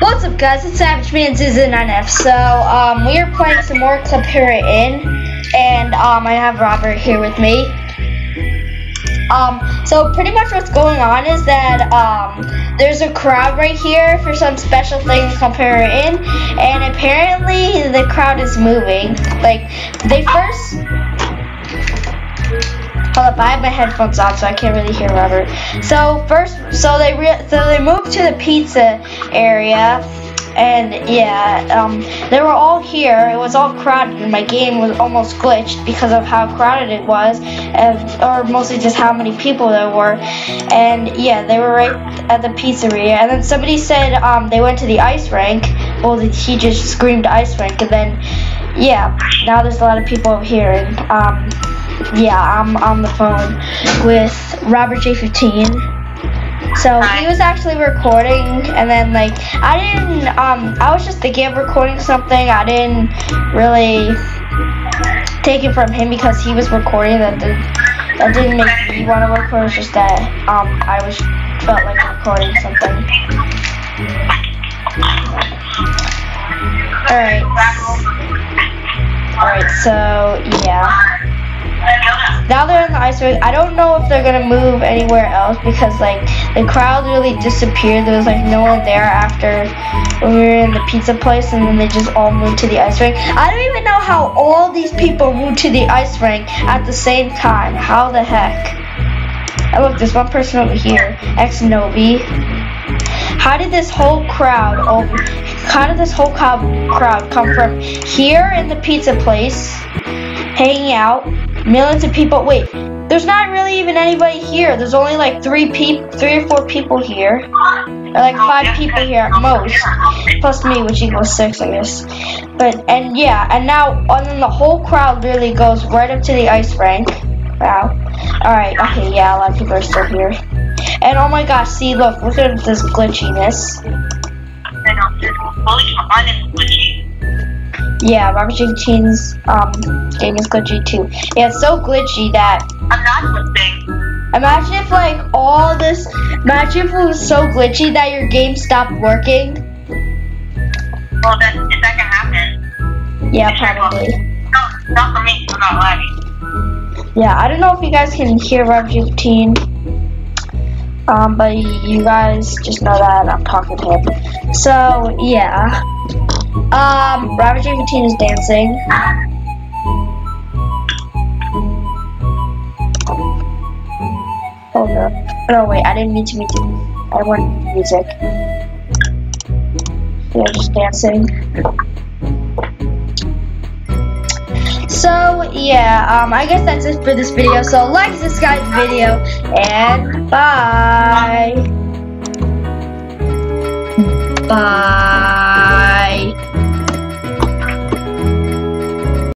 What's up guys, it's Savage Man Season 9F. So, um, we are playing some more Club Hero and, um, I have Robert here with me. Um, so pretty much what's going on is that, um, there's a crowd right here for some special thing in Club Hero and apparently the crowd is moving. Like, they first... Hold up, I have my headphones on, so I can't really hear Robert. So first, so they so they moved to the pizza area, and yeah, um, they were all here. It was all crowded, and my game was almost glitched because of how crowded it was, and, or mostly just how many people there were. And yeah, they were right at the pizzeria. And then somebody said um, they went to the ice rink. Well, he just screamed ice rink, and then yeah, now there's a lot of people over here, and um, yeah, I'm on the phone with Robert J15. So he was actually recording, and then like I didn't, um, I was just thinking of recording something. I didn't really take it from him because he was recording. That didn't, that didn't make me want to record. It's just that um, I was felt like recording something. All right. All right. So yeah. Now they're in the ice rink. I don't know if they're gonna move anywhere else because like the crowd really disappeared. There was like no one there after when we were in the pizza place and then they just all moved to the ice rink. I don't even know how all these people moved to the ice rink at the same time. How the heck? Oh look, there's one person over here. X Novi. How did this whole crowd over how did this whole crowd come from here in the pizza place hanging out millions of people. Wait, there's not really even anybody here. There's only like three people, three or four people here, or like five people here at most, plus me, which equals six, I guess. But and yeah, and now and then the whole crowd really goes right up to the ice rink. Wow. All right. Okay. Yeah, a lot of people are still here. And oh my gosh, see, look, look at this glitchiness. Yeah, Robert Jenkins' um, game is glitchy too. Yeah, it's so glitchy that. I'm not glitching. Imagine if like all this. Imagine if it was so glitchy that your game stopped working. Well, then is that gonna happen? Yeah, probably. No, not for me. I'm not lagging. Yeah, I don't know if you guys can hear Robert Jenkins. Um, but you guys just know that I'm talking to him. So yeah. Um, J. is dancing. Oh no. No, wait, I didn't mean to make it. I want music. Yeah, just dancing. So, yeah, um, I guess that's it for this video. So, like this guy's video, and bye. Bye.